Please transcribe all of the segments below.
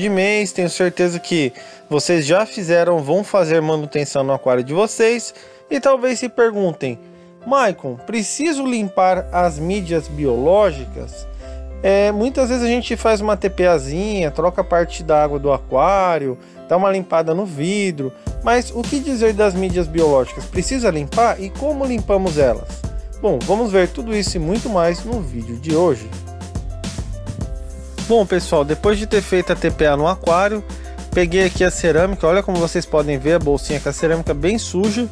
de mês, tenho certeza que vocês já fizeram, vão fazer manutenção no aquário de vocês e talvez se perguntem, Maicon, preciso limpar as mídias biológicas? É, muitas vezes a gente faz uma TPAzinha, troca parte da água do aquário, dá uma limpada no vidro, mas o que dizer das mídias biológicas? Precisa limpar e como limpamos elas? Bom, vamos ver tudo isso e muito mais no vídeo de hoje. Bom pessoal, depois de ter feito a TPA no aquário, peguei aqui a cerâmica, olha como vocês podem ver a bolsinha com a cerâmica bem suja.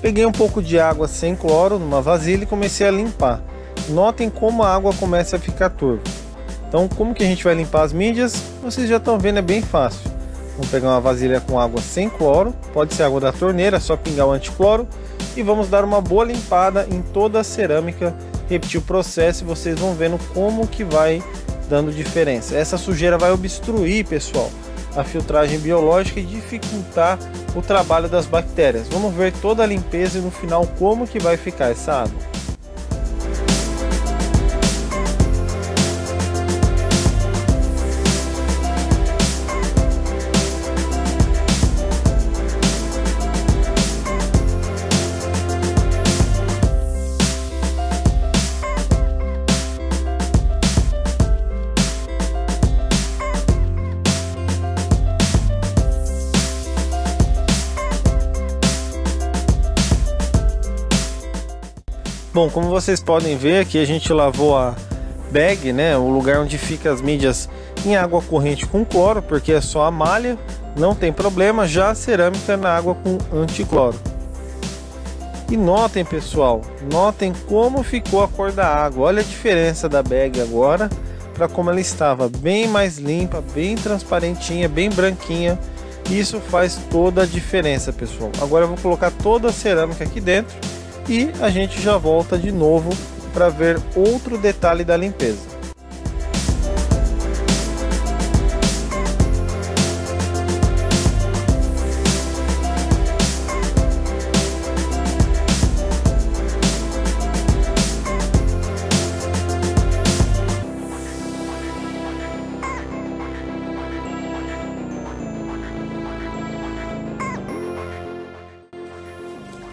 Peguei um pouco de água sem cloro numa vasilha e comecei a limpar. Notem como a água começa a ficar turva. Então como que a gente vai limpar as mídias? Vocês já estão vendo, é bem fácil. Vamos pegar uma vasilha com água sem cloro, pode ser água da torneira, só pingar o anticloro e vamos dar uma boa limpada em toda a cerâmica, repetir o processo e vocês vão vendo como que vai dando diferença. Essa sujeira vai obstruir, pessoal, a filtragem biológica e dificultar o trabalho das bactérias. Vamos ver toda a limpeza e no final como que vai ficar essa água. Bom, como vocês podem ver aqui a gente lavou a bag, né, o lugar onde fica as mídias em água corrente com cloro, porque é só a malha, não tem problema, já a cerâmica na água com anticloro. E notem pessoal, notem como ficou a cor da água, olha a diferença da bag agora para como ela estava, bem mais limpa, bem transparentinha, bem branquinha, isso faz toda a diferença pessoal. Agora eu vou colocar toda a cerâmica aqui dentro e a gente já volta de novo para ver outro detalhe da limpeza.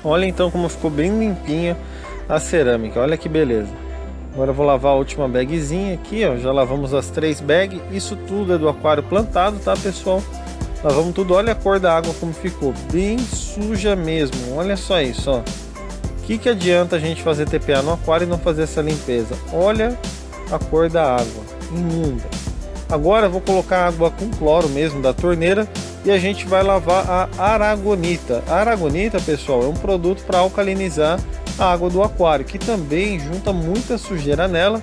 Olha então como ficou bem limpinha a cerâmica, olha que beleza. Agora vou lavar a última bagzinha aqui, ó. Já lavamos as três bags. Isso tudo é do aquário plantado, tá, pessoal? Lavamos tudo. Olha a cor da água como ficou. Bem suja mesmo. Olha só isso, ó. O que, que adianta a gente fazer TPA no aquário e não fazer essa limpeza? Olha a cor da água. Imunda. Agora vou colocar água com cloro mesmo da torneira e a gente vai lavar a aragonita. A aragonita, pessoal, é um produto para alcalinizar a água do aquário, que também junta muita sujeira nela,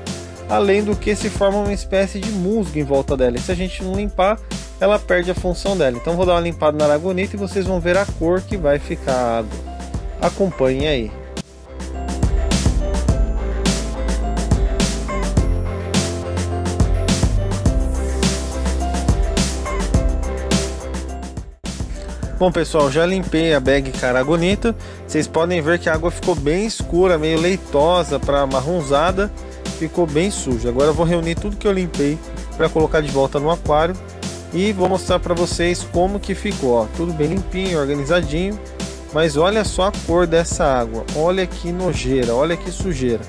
além do que se forma uma espécie de musgo em volta dela. E se a gente não limpar, ela perde a função dela. Então vou dar uma limpada na aragonita e vocês vão ver a cor que vai ficar a água. Acompanhe aí. Bom pessoal, já limpei a bag caragonita. Vocês podem ver que a água ficou bem escura, meio leitosa para marronzada. Ficou bem suja. Agora vou reunir tudo que eu limpei para colocar de volta no aquário e vou mostrar para vocês como que ficou. Ó, tudo bem limpinho, organizadinho. Mas olha só a cor dessa água. Olha que nojeira, olha que sujeira.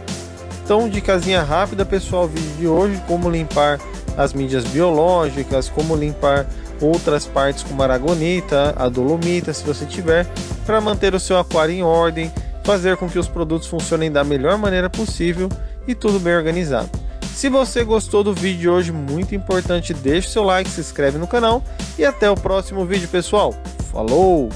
Então, de casinha rápida, pessoal, vídeo de hoje como limpar as mídias biológicas, como limpar outras partes como aragonita, a dolomita, se você tiver, para manter o seu aquário em ordem, fazer com que os produtos funcionem da melhor maneira possível e tudo bem organizado. Se você gostou do vídeo de hoje, muito importante, deixe seu like, se inscreve no canal e até o próximo vídeo, pessoal. Falou!